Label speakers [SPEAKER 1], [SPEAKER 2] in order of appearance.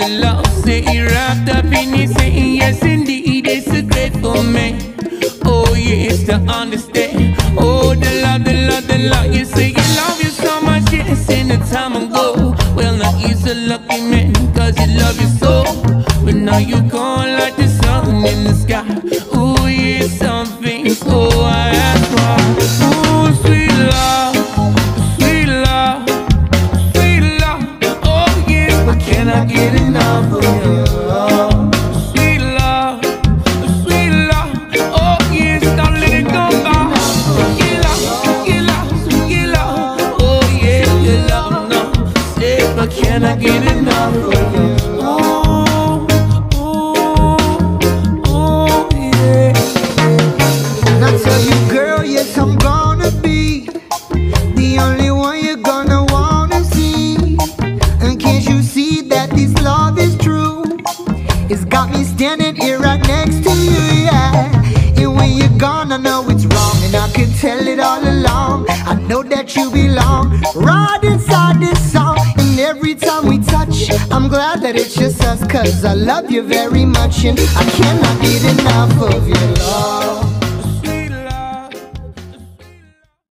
[SPEAKER 1] the love. Say he wrapped up in it, saying yes indeed, it's a for me. Oh yes, to understand. Oh the love, the love, the love. You say you love you so much, yes, in the time ago. Well now he's a lucky man, cause he love you so. But now you gone but can I get enough of you? Oh, oh, oh, yeah.
[SPEAKER 2] And I tell you, girl, yes, I'm gonna be the only one you're gonna wanna see. And can't you see that this love is true? It's got me standing here right next to you, yeah. And when you're gone, I know it's wrong, and I can tell it all along. I know that you belong right inside this glad that it's just us, cause I love you very much, and I cannot get enough of you.